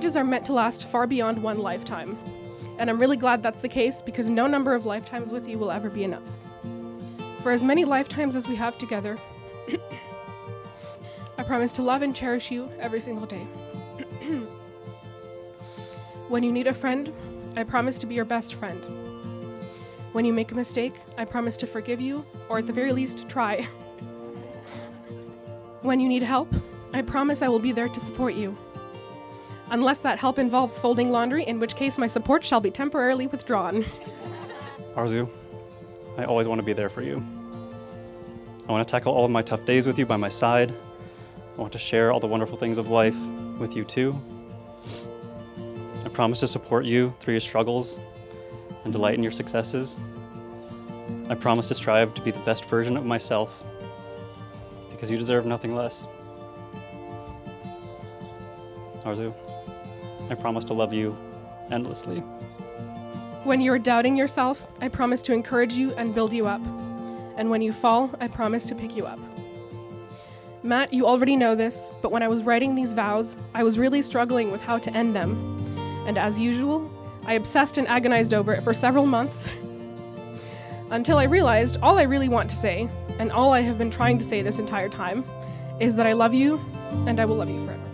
Marriages are meant to last far beyond one lifetime. And I'm really glad that's the case because no number of lifetimes with you will ever be enough. For as many lifetimes as we have together, I promise to love and cherish you every single day. when you need a friend, I promise to be your best friend. When you make a mistake, I promise to forgive you, or at the very least, try. when you need help, I promise I will be there to support you. Unless that help involves folding laundry, in which case my support shall be temporarily withdrawn. Aarzoo, I always want to be there for you. I want to tackle all of my tough days with you by my side. I want to share all the wonderful things of life with you too. I promise to support you through your struggles and delight in your successes. I promise to strive to be the best version of myself because you deserve nothing less. Aarzoo, I promise to love you endlessly. When you are doubting yourself, I promise to encourage you and build you up. And when you fall, I promise to pick you up. Matt, you already know this, but when I was writing these vows, I was really struggling with how to end them. And as usual, I obsessed and agonized over it for several months until I realized all I really want to say, and all I have been trying to say this entire time, is that I love you and I will love you forever.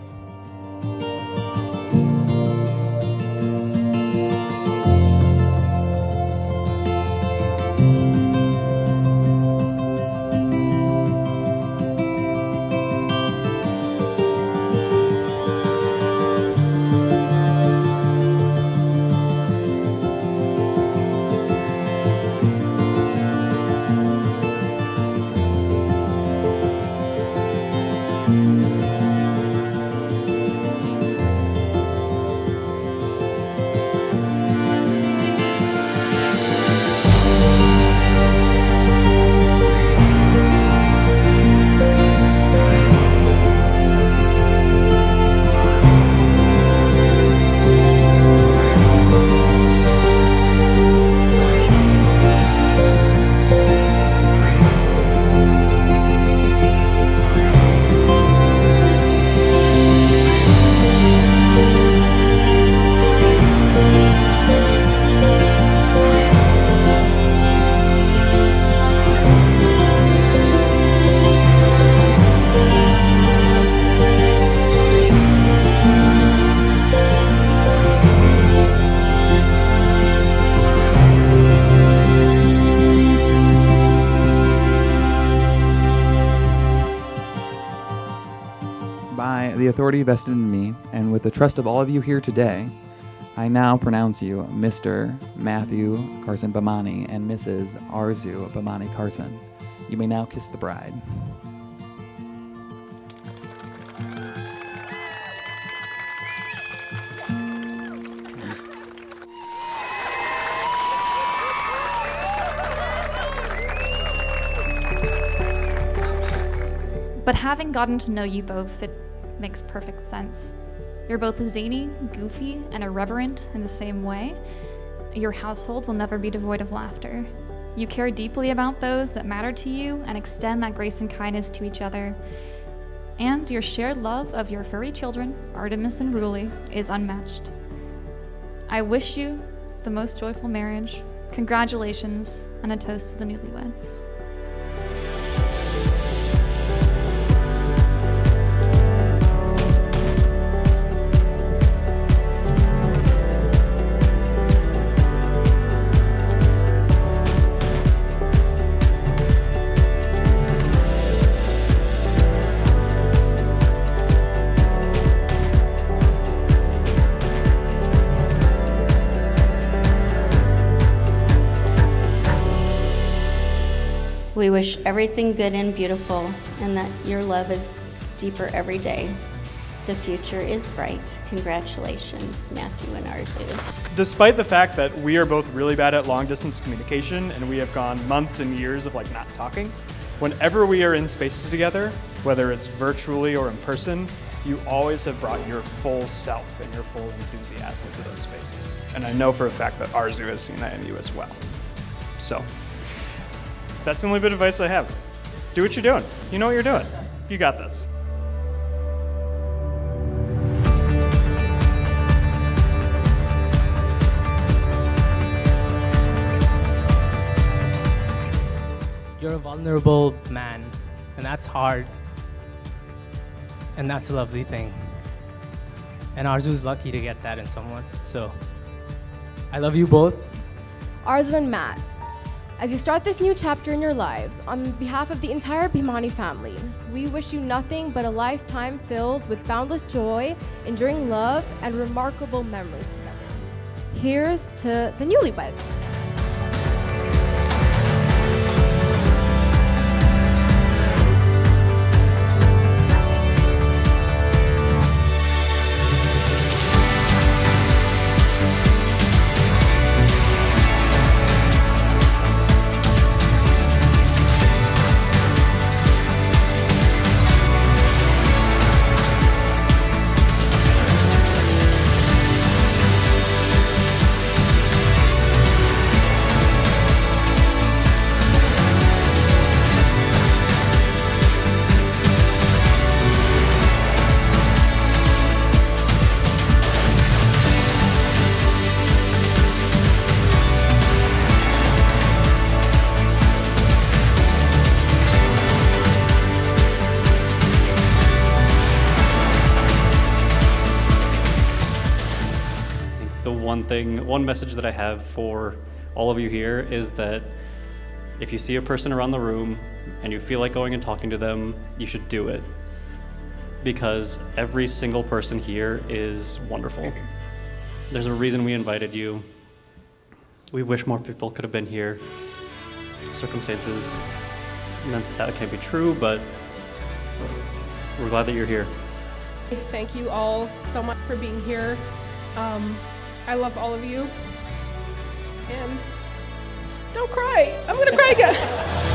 The authority vested in me, and with the trust of all of you here today, I now pronounce you Mr. Matthew Karssen Bhimani and Mrs. Aarzoo Bhimani Karssen. You may now kiss the bride. But having gotten to know you both, it makes perfect sense. You're both zany, goofy, and irreverent in the same way. Your household will never be devoid of laughter. You care deeply about those that matter to you and extend that grace and kindness to each other. And your shared love of your furry children, Artemis and Ruli, is unmatched. I wish you the most joyful marriage. Congratulations, and a toast to the newlyweds. We wish everything good and beautiful, and that your love is deeper every day. The future is bright. Congratulations, Matthew and Aarzoo. Despite the fact that we are both really bad at long distance communication and we have gone months and years of like not talking, whenever we are in spaces together, whether it's virtually or in person, you always have brought your full self and your full enthusiasm to those spaces. And I know for a fact that Aarzoo has seen that in you as well. So, that's the only bit of advice I have. Do what you're doing. You know what you're doing. You got this. You're a vulnerable man, and that's hard. And that's a lovely thing. And Aarzoo's lucky to get that in someone. So I love you both. Aarzoo and Matt as you start this new chapter in your lives, on behalf of the entire Bhimani family, we wish you nothing but a lifetime filled with boundless joy, enduring love, and remarkable memories together. Here's to the newlyweds. One thing, one message that I have for all of you here is that if you see a person around the room and you feel like going and talking to them, you should do it. Because every single person here is wonderful. There's a reason we invited you. We wish more people could have been here. Circumstances meant that, that can't be true, but we're glad that you're here. Thank you all so much for being here. Um, I love all of you. And don't cry. I'm going to cry again.